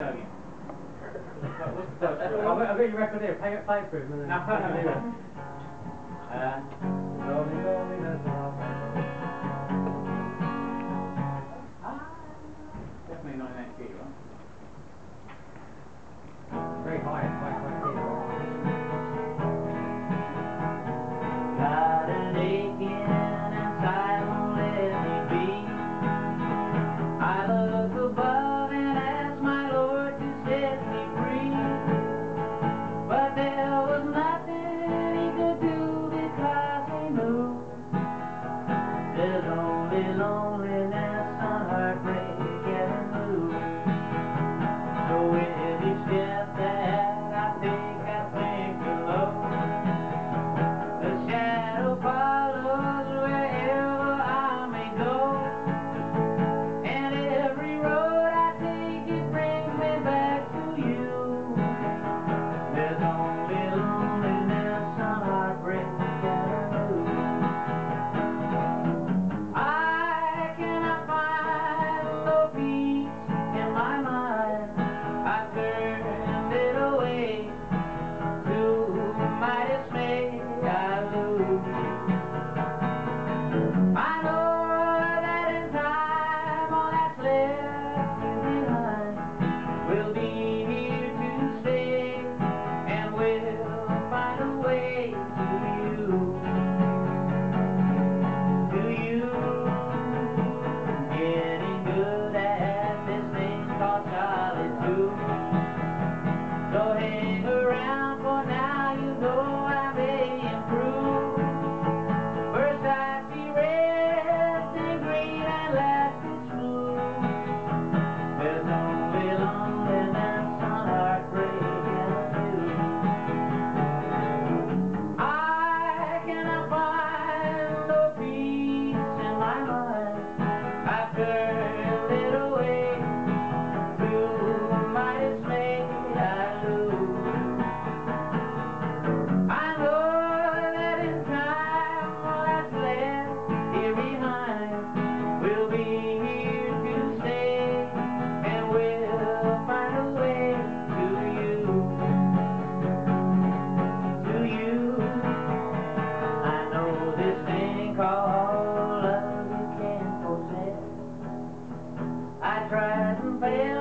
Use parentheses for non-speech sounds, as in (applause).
I've got your record here, play it, play for him. (laughs) tried and failed.